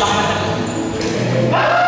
Mo